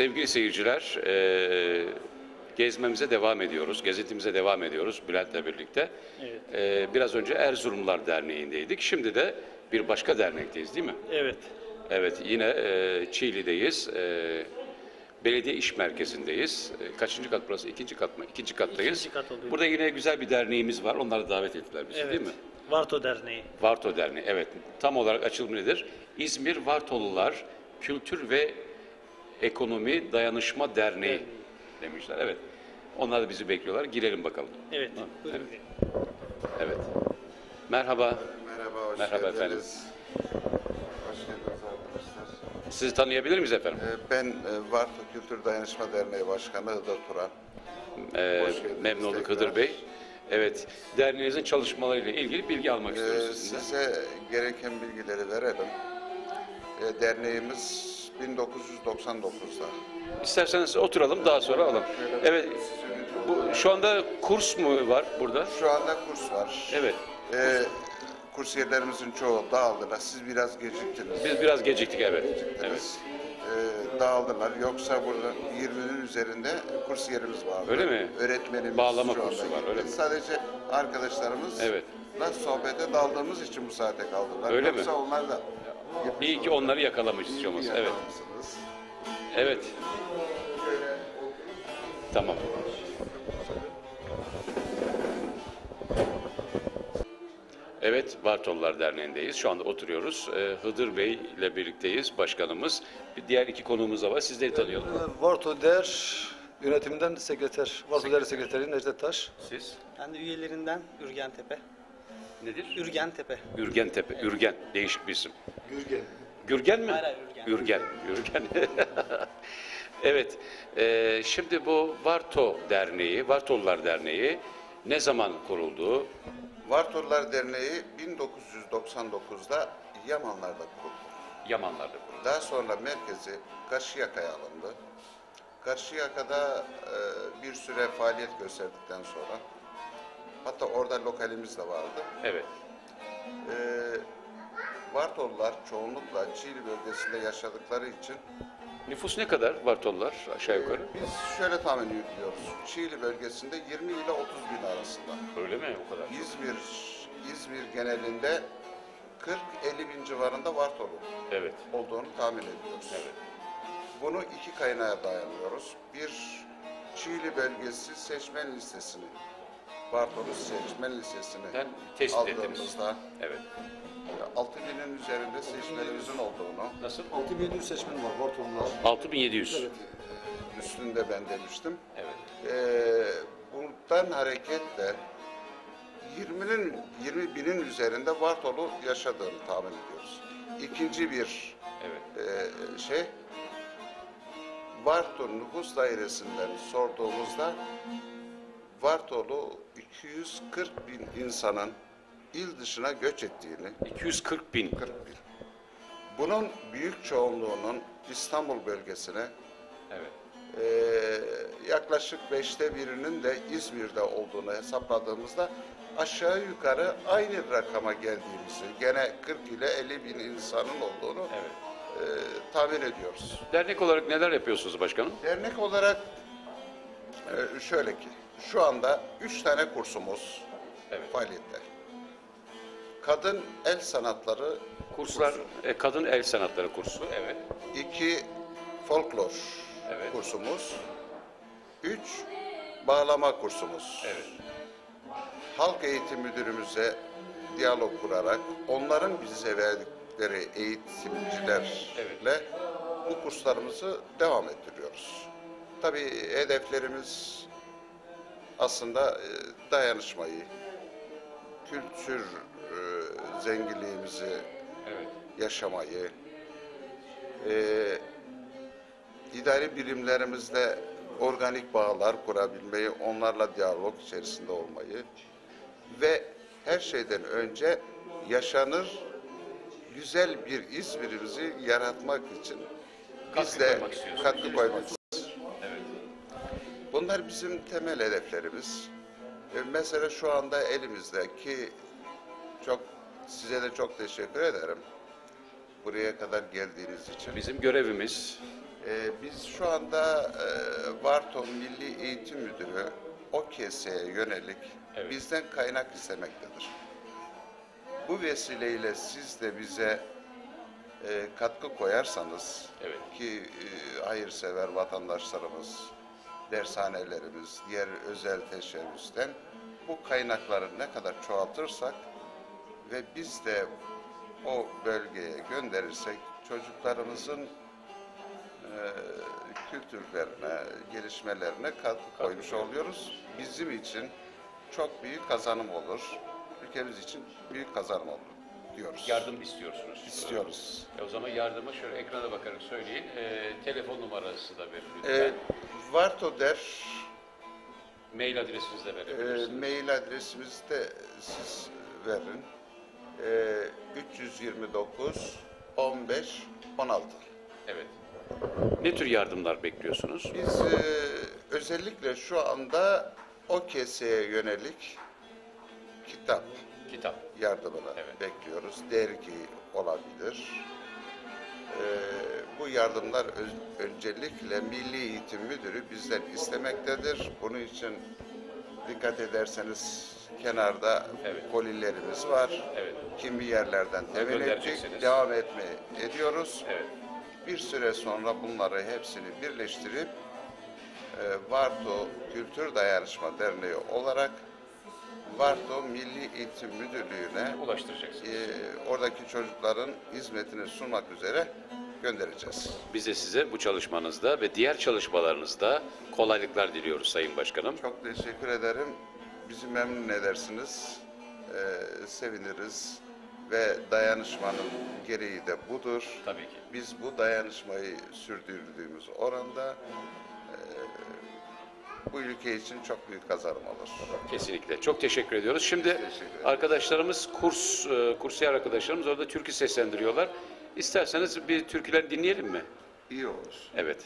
Sevgili seyirciler, e, gezmemize devam ediyoruz, gezintimize devam ediyoruz Bülent'le birlikte. Evet. E, biraz önce Erzurumlar Derneği'ndeydik, şimdi de bir başka dernekteyiz değil mi? Evet. Evet, yine e, Çiğli'deyiz, e, belediye iş merkezindeyiz. E, kaçıncı kat burası? İkinci kat mı? İkinci kattayız. İkinci kat oluyor. Burada yine güzel bir derneğimiz var, onları davet ettiler bizi Evet. değil mi? Varto Derneği. Varto Derneği, evet. Tam olarak açılımı nedir? İzmir Vartolular Kültür ve Ekonomi Dayanışma Derneği demişler. Evet. Onlar da bizi bekliyorlar. Girelim bakalım. Evet. Ha, Buyurun. Evet. Merhaba. Merhaba, hoş Merhaba geldiniz. efendim. Hoş geldiniz arkadaşlar. Sizi tanıyabilir miyiz efendim? Ee, Ben e, Varto Kültür Dayanışma Derneği Başkanı Hıdır Turan. Ee, memnun olduk tekrar. Hıdır Bey. Evet. Derneğinizin çalışmalarıyla ilgili bilgi almak Ee, istiyoruz sizinle. Size gereken bilgileri verelim. Ee, Derneğimiz 1999'da. İsterseniz oturalım daha sonra alalım. Evet. Bu, şu anda kurs mu var burada? Şu anda kurs var. Evet. Ee, kursiyerlerimizin çoğu dağıldılar. Siz biraz geciktiniz. Biz biraz geciktik evet. Evet. Geciktiniz. Ee, dağıldılar. Yoksa burada 20'nin üzerinde kursiyerimiz vardı. Öyle mi? Öğretmenimiz Bağlama şu anda kursu var, öyle mi? Sadece arkadaşlarımız Evet. sohbete daldığımız için bu saate kaldılar. Öyle mi? Yoksa onlar da İyi ki onları yakalamışız Çomas. Evet. Evet. Tamam. Evet, Bartollar Derneği'ndeyiz. Şu anda oturuyoruz. Ee, Hıdır Bey ile birlikteyiz, başkanımız. Bir diğer iki konuğumuz da var. Sizleri tanıyalım. Varto Der yönetiminden sekreter, Varto Der sekreteri Necdet Taş. Siz? Ben de üyelerinden Ürgen Tepe. Nedir? Ürgen Tepe. Ürgen Tepe. Ürgen. Değişik bir isim. Gürgen. Gürgen mi? Hayır, hayır, Ürgen. Gürgen. Gürgen. evet. e, şimdi bu Varto Derneği, Vartollar Derneği ne zaman kuruldu? Vartorlar Derneği 1999'da Yamanlar'da kuruldu. Yamanlarda kuruldu. Daha sonra merkezi Karşıyaka'ya alındı. Karşıyaka'da e, bir süre faaliyet gösterdikten sonra hatta orada lokalimiz de vardı. Evet. E, Vartollar çoğunlukla Çiğli bölgesinde yaşadıkları için Nüfus ne kadar Vartollar aşağı yukarı? biz şöyle tahmin ediyoruz. Çiğli bölgesinde 20 ile 30 bin arasında. Öyle mi o kadar? İzmir İzmir genelinde 40-50 bin civarında Vartolu Evet. olduğunu tahmin ediyoruz. Evet. Bunu iki kaynağa dayanıyoruz. Bir, Çiğli bölgesi seçmen listesini, Bartolu seçmen listesini Ben tespit aldığımızda Evet. 6 binin üzerinde seçmenimizin olduğunu Nasıl? 6700 seçmen var Vartolular. 6700. üstünde ben demiştim. Evet. Ee, buradan hareketle 20'nin 20 binin üzerinde Bartolu yaşadığını tahmin ediyoruz. İkinci bir Evet. e, şey Varto nüfus dairesinden sorduğumuzda Vartolu 240 bin insanın il dışına göç ettiğini 240 bin. 40 bin. Bunun büyük çoğunluğunun İstanbul bölgesine Evet. e, yaklaşık beşte birinin de İzmir'de olduğunu hesapladığımızda aşağı yukarı aynı rakama geldiğimizi, gene 40 ile 50 bin insanın olduğunu Evet. e, tahmin ediyoruz. Dernek olarak neler yapıyorsunuz başkanım? Dernek olarak e, şöyle ki, şu anda üç tane kursumuz Evet. faaliyette. Kadın el sanatları Kurslar, e, kadın el sanatları kursu. Evet. iki folklor Evet. kursumuz, üç bağlama kursumuz. Evet. Halk eğitim müdürümüze diyalog kurarak onların bize verdikleri eğitimcilerle bu kurslarımızı devam ettiriyoruz. Tabii hedeflerimiz aslında e, dayanışmayı, kültür e, zenginliğimizi Evet. yaşamayı, e, idari birimlerimizle organik bağlar kurabilmeyi, onlarla diyalog içerisinde olmayı ve her şeyden önce yaşanır güzel bir İzmir'imizi yaratmak için biz de katkı koymak istiyoruz. Bunlar bizim temel hedeflerimiz. E, mesela şu anda elimizde ki çok size de çok teşekkür ederim. Buraya kadar geldiğiniz için. Bizim görevimiz Ee, biz şu anda e, Varto Milli Eğitim Müdürü o keseye yönelik Evet. bizden kaynak istemektedir. Bu vesileyle siz de bize e, katkı koyarsanız Evet. ki e, hayırsever vatandaşlarımız, dershanelerimiz, diğer özel teşebbüsten bu kaynakları ne kadar çoğaltırsak ve biz de o bölgeye gönderirsek çocuklarımızın e, kültürlerine, gelişmelerine katkı koymuş oluyoruz. Bizim için çok büyük kazanım olur. Ülkemiz için büyük kazanım olur diyoruz. Yardım istiyorsunuz. istiyoruz. E o zaman yardımı şöyle ekrana bakarak söyleyin. E, telefon numarası da verin lütfen. E, Vartoder Mail adresinizi de e, verebilirsiniz. mail adresimizi de siz verin. E, 329 15 16. Evet. Ne tür yardımlar bekliyorsunuz? Biz e, özellikle şu anda o keseye yönelik kitap Kitap. yardımını Evet. bekliyoruz. Dergi olabilir. E, bu yardımlar öncelikle Milli Eğitim Müdürü bizden istemektedir. Bunun için dikkat ederseniz kenarda Evet. kolilerimiz var. Evet. Kimi yerlerden temin göndereceksiniz. devam etmeye ediyoruz. Evet. Bir süre sonra bunları hepsini birleştirip e, Varto Kültür Dayanışma Derneği olarak Varto Milli Eğitim Müdürlüğü'ne Ulaştıracaksınız. e, oradaki çocukların hizmetini sunmak üzere göndereceğiz. Biz de size bu çalışmanızda ve diğer çalışmalarınızda kolaylıklar diliyoruz Sayın Başkanım. Çok teşekkür ederim. Bizi memnun edersiniz. E, seviniriz. Ve dayanışmanın gereği de budur. Tabii ki. Biz bu dayanışmayı sürdürdüğümüz oranda e, bu ülke için çok büyük kazanım olur. Kesinlikle. Çok teşekkür ediyoruz. Şimdi teşekkür arkadaşlarımız, kurs e, kursiyer arkadaşlarımız orada türkü seslendiriyorlar. İsterseniz bir türküler dinleyelim mi? İyi olur. Evet.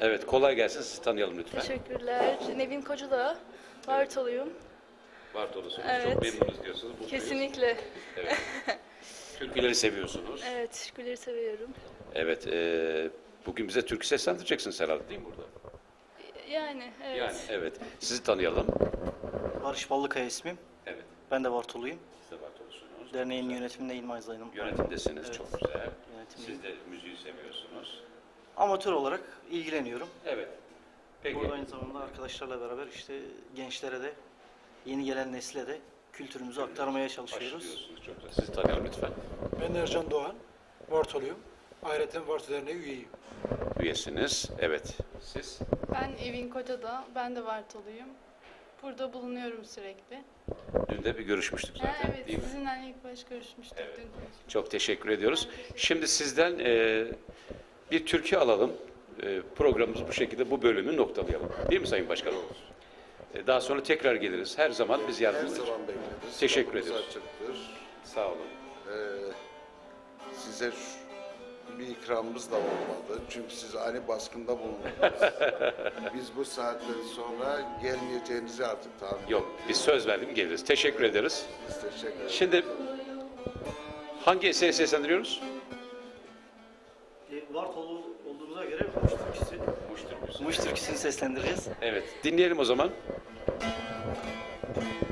Evet, kolay gelsin. Sizi tanıyalım lütfen. Teşekkürler. Nevin Kocadağ, Bartoluyum. Bartolos'unuz. Evet. Çok memnunuz diyorsunuz. mutluyuz. Kesinlikle. Evet. Türküleri seviyorsunuz. Evet, türküleri seviyorum. Evet. e, bugün bize türkü seslendireceksiniz herhalde değil mi burada? Yani, evet. Yani evet. Sizi tanıyalım. Barış Ballıkaya ismim. Evet. Ben de Vartoluyum. Derneğin yönetimindeyim zamanda. Yönetimdesiniz. Evet. Çok güzel. Yönetimdeyim. Siz de müziği seviyorsunuz. Amatör olarak ilgileniyorum. Evet. Peki. Burada aynı zamanda arkadaşlarla beraber işte gençlere de yeni gelen nesle de kültürümüzü aktarmaya çalışıyoruz. Başlıyorsunuz. Çok güzel. Sizi tanıyalım lütfen. Ben Ercan Doğan, Vartoluyum. Ayrıca Varto Derneği üyeyim. Üyesiniz. Evet. Siz? Ben Evin Koca'da, ben de Vartoluyum. Burada bulunuyorum sürekli. Dün de bir görüşmüştük zaten. Ha, evet, değil mi? sizinle ilk baş görüşmüştük dün konuşmuştuk. Çok teşekkür ediyoruz. Şimdi sizden e, bir türkü alalım. E, programımız bu şekilde bu bölümü noktalayalım. Değil mi Sayın Başkanım? E, daha sonra tekrar geliriz. Her zaman biz Her yardımcı zaman bekleriz. Teşekkür Kapımız ediyoruz. açıktır. Sağ olun. Ee, size şu- bir ikramımız da olmadı. Çünkü siz ani baskında bulundunuz. Biz bu saatten sonra gelmeyeceğinizi artık tahmin Yok, biz söz verdim geliriz. Teşekkür ederiz. Biz teşekkür ederiz. Şimdi hangi eseri seslendiriyoruz? E, Vartolu olduğumuza göre Muş türküsü, Muş türküsü. Muş türküsünü seslendireceğiz. Evet, dinleyelim o zaman. Müzik